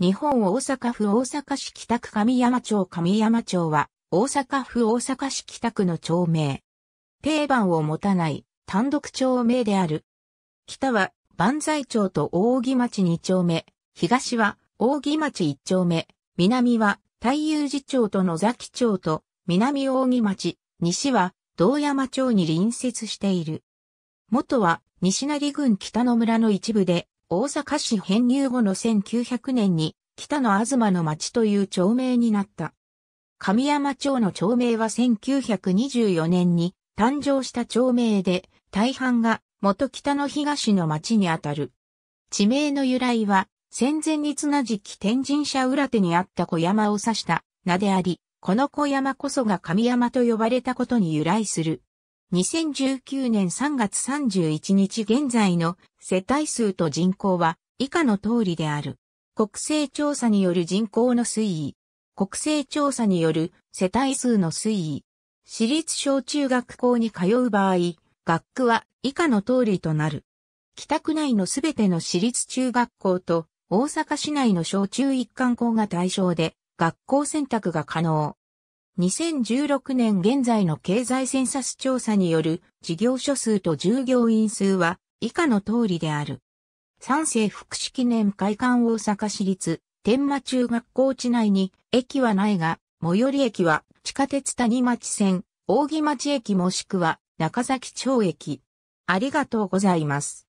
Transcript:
日本大阪府大阪市北区上山町上山町は大阪府大阪市北区の町名。定番を持たない単独町名である。北は万歳町と大扇町2丁目、東は扇町1丁目、南は太遊寺町と野崎町と南扇町、西は道山町に隣接している。元は西成郡北の村の一部で大阪市編入後の1900年に北の東の町という町名になった。神山町の町名は1924年に誕生した町名で、大半が元北の東の町にあたる。地名の由来は、戦前に綱時期天神社裏手にあった小山を指した名であり、この小山こそが神山と呼ばれたことに由来する。2019年3月31日現在の世帯数と人口は以下の通りである。国勢調査による人口の推移。国勢調査による世帯数の推移。私立小中学校に通う場合、学区は以下の通りとなる。北区内のすべての私立中学校と大阪市内の小中一貫校が対象で学校選択が可能。2016年現在の経済センサス調査による事業所数と従業員数は以下の通りである。三世福祉記念会館大阪市立天満中学校地内に駅はないが、最寄り駅は地下鉄谷町線、扇町駅もしくは中崎町駅。ありがとうございます。